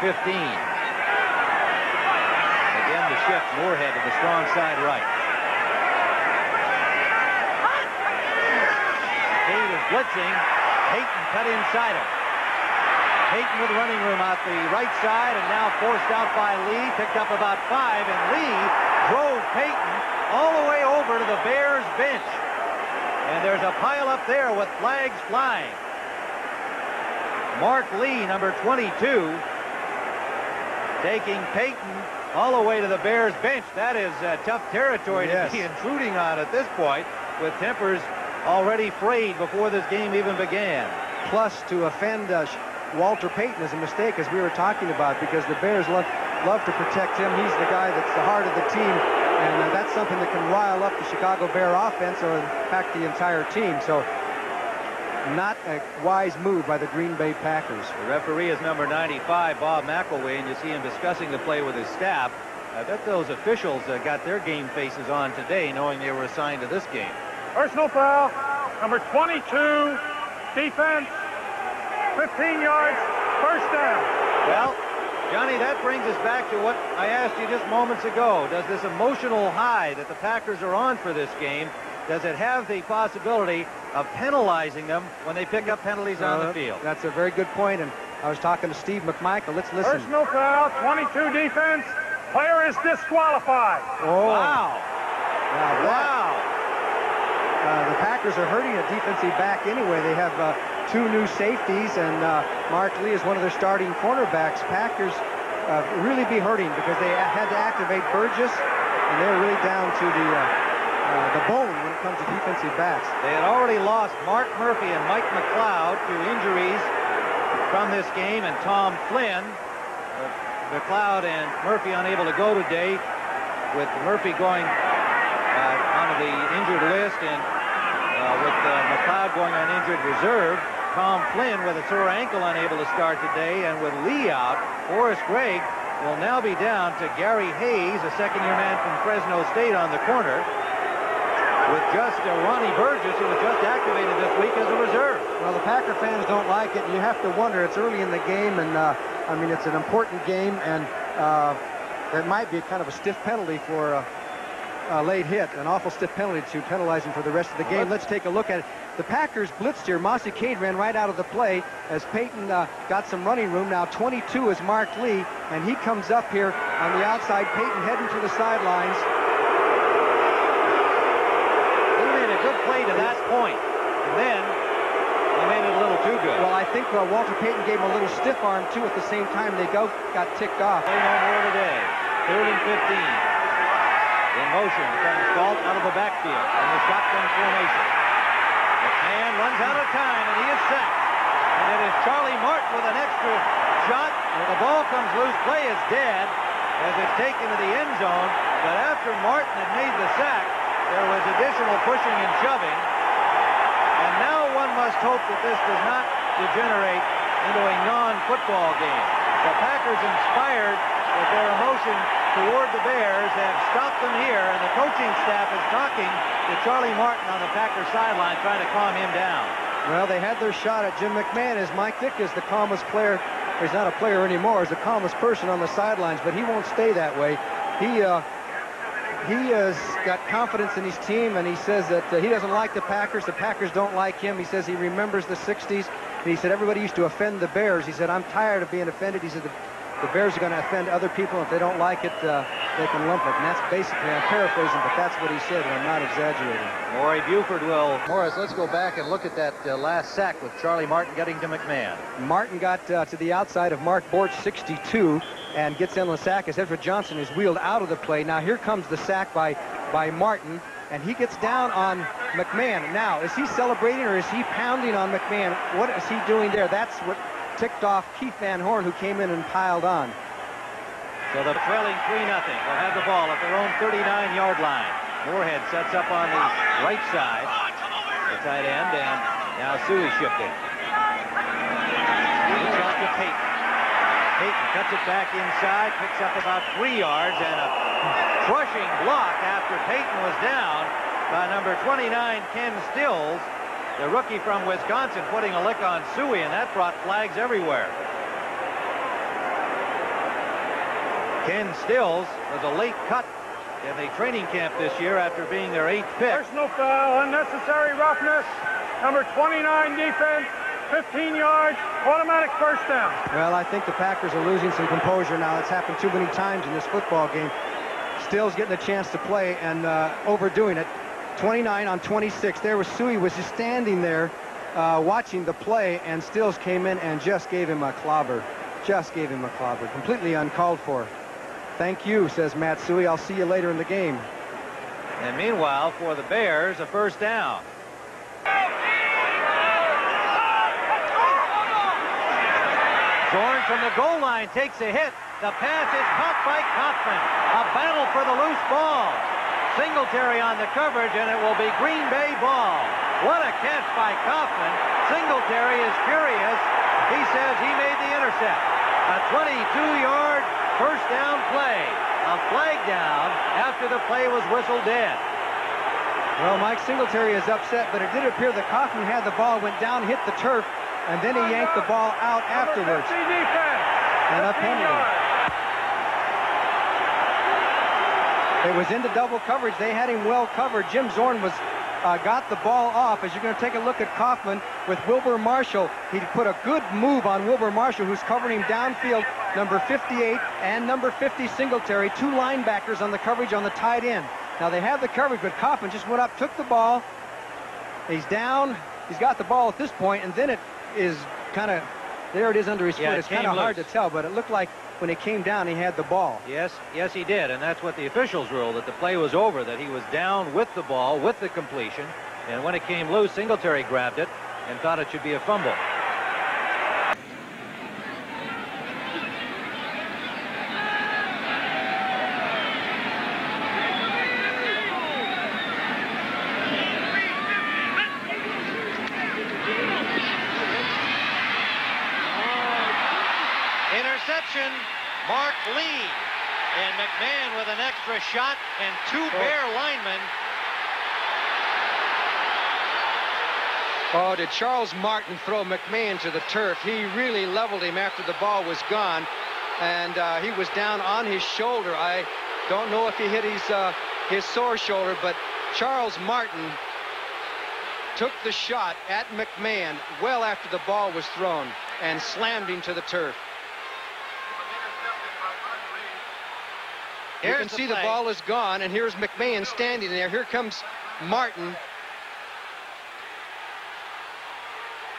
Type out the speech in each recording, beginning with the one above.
15. Again, the shift, Moorehead to the strong side right. Cade is blitzing. Payton cut inside him. Payton with running room out the right side and now forced out by Lee. Picked up about five, and Lee drove Payton all the way over to the Bears bench. And there's a pile up there with flags flying. Mark Lee, number 22, taking Payton all the way to the Bears bench. That is uh, tough territory yes. to be intruding on at this point with tempers already frayed before this game even began. Plus, to offend uh, Walter Payton is a mistake, as we were talking about, because the Bears love, love to protect him. He's the guy that's the heart of the team, and uh, that's something that can rile up the Chicago Bear offense or in fact the entire team. So not a wise move by the Green Bay Packers. The referee is number 95, Bob McElwee, and you see him discussing the play with his staff. I bet those officials uh, got their game faces on today, knowing they were assigned to this game. Personal foul, number 22, defense, 15 yards, first down. Well, Johnny, that brings us back to what I asked you just moments ago. Does this emotional high that the Packers are on for this game does it have the possibility of penalizing them when they pick up penalties uh, on the field? That's a very good point, and I was talking to Steve McMichael. Let's listen. Personal foul, 22 defense. Player is disqualified. Oh. Wow. Now wow. Uh, the Packers are hurting a defensive back anyway. They have uh, two new safeties, and uh, Mark Lee is one of their starting cornerbacks. Packers uh, really be hurting because they had to activate Burgess, and they're really down to the uh, uh, the bone when it comes to defensive backs. They had already lost Mark Murphy and Mike McLeod to injuries from this game, and Tom Flynn. Uh, McLeod and Murphy unable to go today, with Murphy going uh, onto the injured list and uh, with uh, McLeod going on injured reserve. Tom Flynn with a sore ankle unable to start today, and with Lee out, Forrest Gregg will now be down to Gary Hayes, a second-year man from Fresno State on the corner with just uh, Ronnie Burgess, who was just activated this week as a reserve. Well, the Packer fans don't like it, and you have to wonder. It's early in the game, and uh, I mean, it's an important game, and uh, it might be kind of a stiff penalty for a, a late hit, an awful stiff penalty to penalize him for the rest of the game. Let's take a look at it. The Packers blitzed here. Mossy Cade ran right out of the play as Payton uh, got some running room. Now 22 is Mark Lee, and he comes up here on the outside. Payton heading to the sidelines. Play to that point. And then they made it a little too good. Well, I think uh, Walter Payton gave him a little stiff arm, too, at the same time. They go, got ticked off. Play no more today. Third and 15. In motion comes Gault out of the backfield in the shotgun formation. McMahon runs out of time, and he is sacked. And it is Charlie Martin with an extra shot. The ball comes loose. Play is dead as it's taken to the end zone. But after Martin had made the sack, there was additional pushing and shoving. And now one must hope that this does not degenerate into a non-football game. The Packers, inspired with their emotion toward the Bears, have stopped them here, and the coaching staff is talking to Charlie Martin on the Packers sideline, trying to calm him down. Well, they had their shot at Jim McMahon as Mike Ditka is the calmest player. He's not a player anymore. He's the calmest person on the sidelines, but he won't stay that way. He uh, he has got confidence in his team, and he says that uh, he doesn't like the Packers. The Packers don't like him. He says he remembers the 60s, and he said everybody used to offend the Bears. He said, I'm tired of being offended. He said the, the Bears are going to offend other people. If they don't like it, uh, they can lump it. And that's basically, I'm paraphrasing, but that's what he said, and I'm not exaggerating. Maury Buford will. Morris, let's go back and look at that uh, last sack with Charlie Martin getting to McMahon. Martin got uh, to the outside of Mark Bortz, 62 and gets in the sack as Edward Johnson is wheeled out of the play. Now here comes the sack by, by Martin, and he gets down on McMahon. Now, is he celebrating or is he pounding on McMahon? What is he doing there? That's what ticked off Keith Van Horn, who came in and piled on. So the trailing 3 nothing. will have the ball at their own 39-yard line. Moorehead sets up on the right side, the tight end, and now Suhey shifting. He's off to Payton. Payton cuts it back inside, picks up about three yards, and a crushing block after Payton was down by number 29, Ken Stills, the rookie from Wisconsin, putting a lick on Suhey, and that brought flags everywhere. Ken Stills was a late cut in the training camp this year after being their eighth pick. Personal foul, unnecessary roughness. Number 29 defense, 15 yards, automatic first down. Well, I think the Packers are losing some composure now. It's happened too many times in this football game. Stills getting a chance to play and uh, overdoing it. 29 on 26. There was Suhey was just standing there uh, watching the play, and Stills came in and just gave him a clobber. Just gave him a clobber. Completely uncalled for. Thank you, says Matt Suhey. I'll see you later in the game. And meanwhile, for the Bears, a first down. Zorn from the goal line takes a hit. The pass is caught by Coffman. A battle for the loose ball. Singletary on the coverage, and it will be Green Bay ball. What a catch by Coffman. Singletary is furious. He says he made the intercept. A 22-yard first down play. A flag down after the play was whistled dead. Well, Mike Singletary is upset, but it did appear that Coffman had the ball, went down, hit the turf, and then he yanked the ball out afterwards. And upended him. It was into double coverage. They had him well covered. Jim Zorn was uh, got the ball off. As you're going to take a look at Coffman with Wilber Marshall, he put a good move on Wilber Marshall, who's covering him downfield, number 58 and number 50 Singletary, two linebackers on the coverage on the tight end. Now they have the coverage, but Coffman just went up, took the ball. He's down. He's got the ball at this point, and then it is kind of there. It is under his Yeah, foot. it It's kind of hard to tell, but it looked like when it came down, he had the ball. Yes, yes, he did, and that's what the officials ruled, that the play was over, that he was down with the ball, with the completion, and when it came loose, Singletary grabbed it and thought it should be a fumble. Interception, Mark Lee. And McMahon with an extra shot and two Bear linemen. Oh, did Charles Martin throw McMahon to the turf? He really leveled him after the ball was gone, and uh, he was down on his shoulder. I don't know if he hit his uh, his sore shoulder, but Charles Martin took the shot at McMahon well after the ball was thrown and slammed him to the turf. You can see play. the ball is gone, and here's McMahon standing there. Here comes Martin.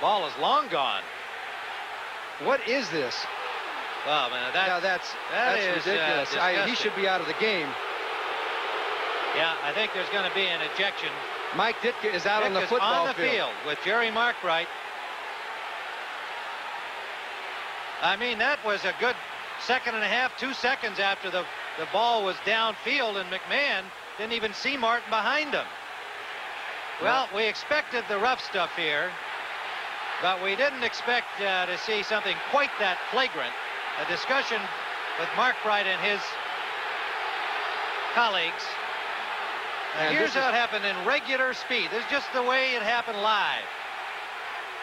Ball is long gone. What is this? Wow, man, that, now that's that that's is, uh, ridiculous. I, he should be out of the game. yeah, I think there's going to be an ejection. Mike Ditka is out on the football on the field. field with Jerry Markbreit. I mean, that was a good second and a half, two seconds after the, the ball was downfield, and McMahon didn't even see Martin behind him. Well, we expected the rough stuff here, but we didn't expect uh, to see something quite that flagrant. A discussion with Markbreit and his colleagues. Now, And here's how it happened in regular speed. This is just the way it happened live.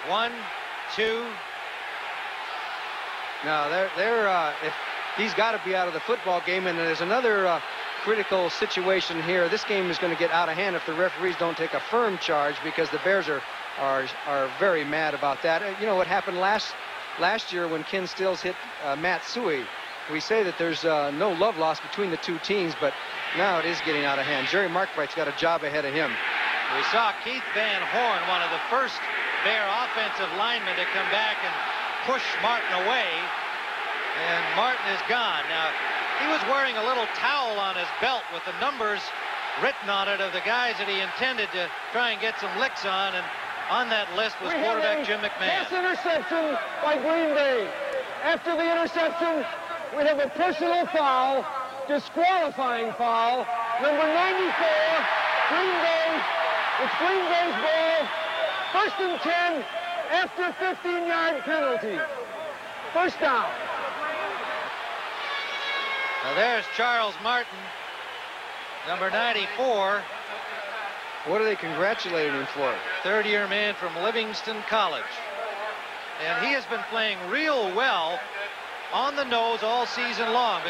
One, two. Now they're they're uh, if he's got to be out of the football game, and there's another uh, critical situation here. This game is going to get out of hand if the referees don't take a firm charge because the Bears are are are very mad about that. Uh, You know what happened last last year when Ken Stills hit uh, Matt Suhey. We say that there's uh, no love lost between the two teams, but now it is getting out of hand. Jerry Markbreit's got a job ahead of him. We saw Keith Van Horn, one of the first Bear offensive linemen to come back and push Martin away. And Martin is gone. Now, he was wearing a little towel on his belt with the numbers written on it of the guys that he intended to try and get some licks on. And on that list was We quarterback Jim McMahon. Pass interception by Green Bay. After the interception, we have a personal foul, disqualifying foul. Number 94, Green Bay. It's Green Bay's ball. First and 10 after 15-yard penalty. First down. Now, there's Charles Martin, number 94, What are they congratulating him for? third-year man from Livingston College. And he has been playing real well on the nose all season long.